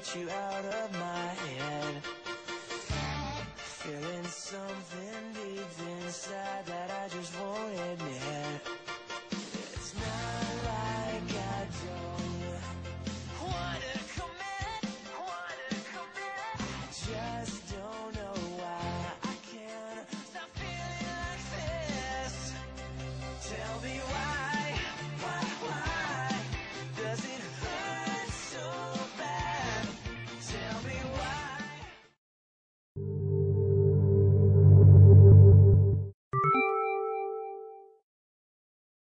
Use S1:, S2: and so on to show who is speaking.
S1: get you out of my head. Feeling something deep in